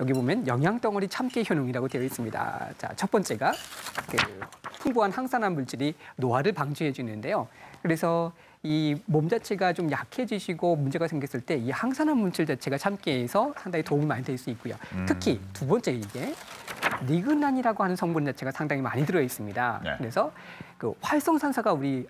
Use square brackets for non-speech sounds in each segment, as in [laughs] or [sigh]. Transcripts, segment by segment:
여기 보면 영양 덩어리 참깨 효능이라고 되어 있습니다. 자, 첫 번째가 그 풍부한 항산화 물질이 노화를 방지해 주는데요. 그래서 이 몸 자체가 좀 약해지시고 문제가 생겼을 때 이 항산화 물질 자체가 참깨에서 상당히 도움이 많이 될 수 있고요. 특히 두 번째 이게 리그난이라고 하는 성분 자체가 상당히 많이 들어 있습니다. 네. 그래서 그 활성산소가 우리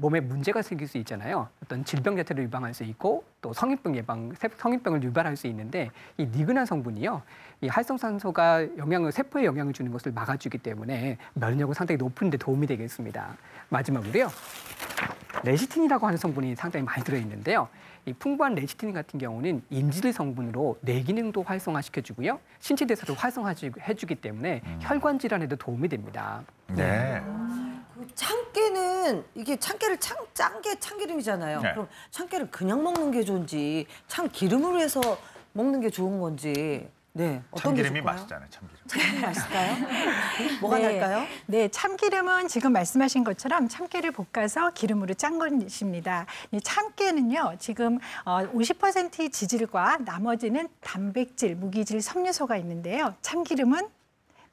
몸에 문제가 생길 수 있잖아요. 어떤 질병 자체를 유방할 수 있고 또 성인병 예방, 세- 성인병을 유발할 수 있는데 이 니그난 성분이요. 이 활성산소가 영향을 세포에 영향을 주는 것을 막아주기 때문에 면역력은 상당히 높은 데 도움이 되겠습니다. 마지막으로요. 레시틴이라고 하는 성분이 상당히 많이 들어있는데요. 이 풍부한 레시틴 같은 경우는 인지를 성분으로 뇌 기능도 활성화시켜주고요. 신체 대사를 활성화해주기 때문에 혈관 질환에도 도움이 됩니다. 네. 그 참깨는 이게 참깨를 참, 짠게 참기름이잖아요. 네. 그럼 참깨를 그냥 먹는 게 좋은지 참기름으로 해서 먹는 게 좋은 건지 네 참기름이? 맛있잖아요, 참기름. 참기름 [laughs] 맛있을까요? 뭐가 네. 날까요? 네, 참기름은 지금 말씀하신 것처럼 참깨를 볶아서 기름으로 짠 것입니다. 이 참깨는요, 지금 어, 50%의 지질과 나머지는 단백질, 무기질, 섬유소가 있는데요. 참기름은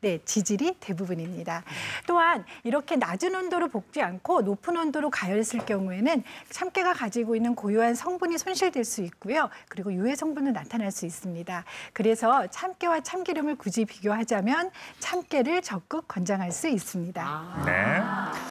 네, 지질이 대부분입니다. 또한 이렇게 낮은 온도로 볶지 않고 높은 온도로 가열했을 경우에는 참깨가 가지고 있는 고유한 성분이 손실될 수 있고요. 그리고 유해 성분도 나타날 수 있습니다. 그래서 참깨와 참기름을 굳이 비교하자면 참깨를 적극 권장할 수 있습니다. 네.